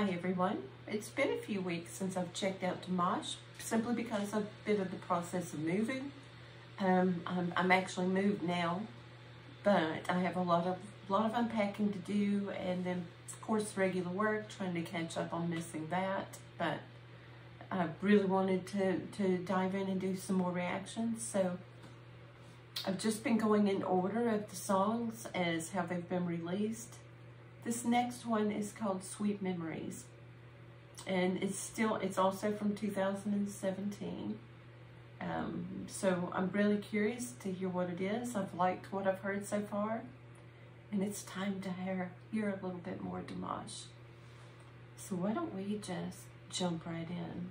Hi everyone. It's been a few weeks since I've checked out Dimash simply because I've been in the process of moving. Um, I'm, I'm actually moved now, but I have a lot of lot of unpacking to do and then of course regular work, trying to catch up on missing that. But I really wanted to, to dive in and do some more reactions. So I've just been going in order of the songs as how they've been released. This next one is called Sweet Memories. And it's still, it's also from 2017. Um, so I'm really curious to hear what it is. I've liked what I've heard so far. And it's time to hear, hear a little bit more Dimash. So why don't we just jump right in.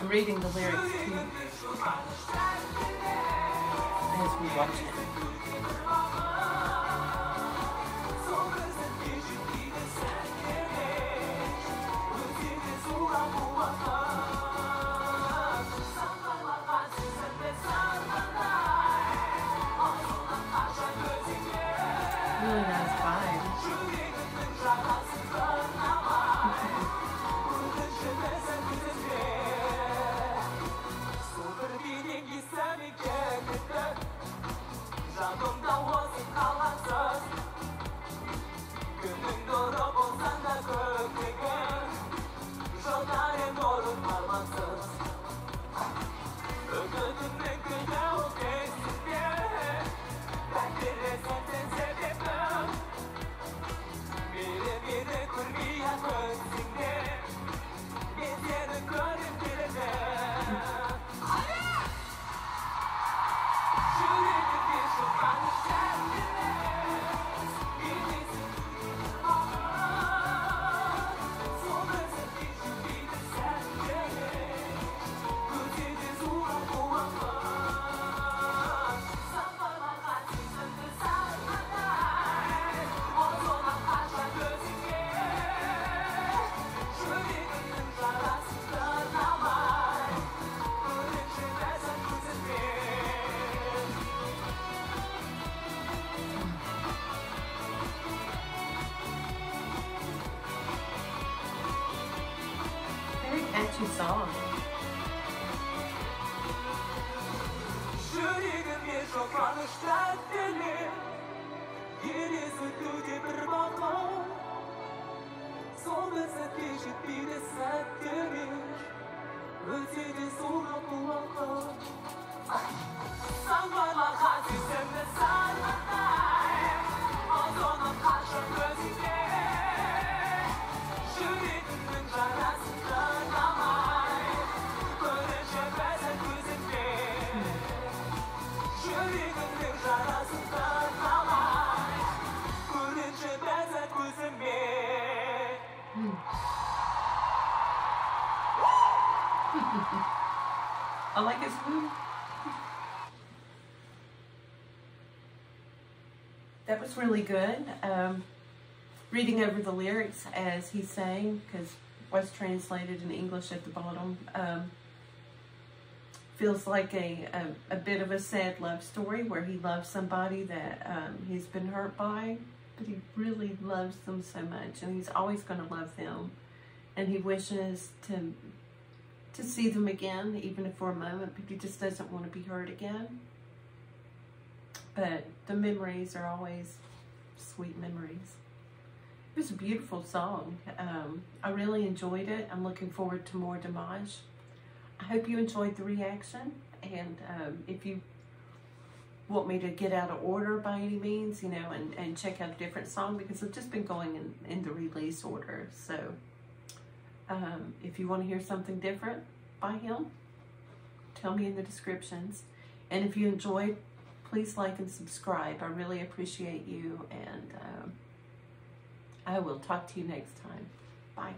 I'm reading the lyrics too as we watch it. Catchy song. I like his move. That was really good. Um, reading over the lyrics as he sang, because was translated in English at the bottom, um, feels like a, a, a bit of a sad love story where he loves somebody that um, he's been hurt by, but he really loves them so much, and he's always going to love them, and he wishes to to see them again, even if for a moment, but he just doesn't want to be hurt again. But the memories are always sweet memories. It was a beautiful song. Um, I really enjoyed it. I'm looking forward to more Dimash. I hope you enjoyed the reaction. And um, if you want me to get out of order by any means, you know, and, and check out a different song because I've just been going in, in the release order. So um, if you want to hear something different by him, tell me in the descriptions. And if you enjoyed, please like and subscribe. I really appreciate you. And um, I will talk to you next time. Bye.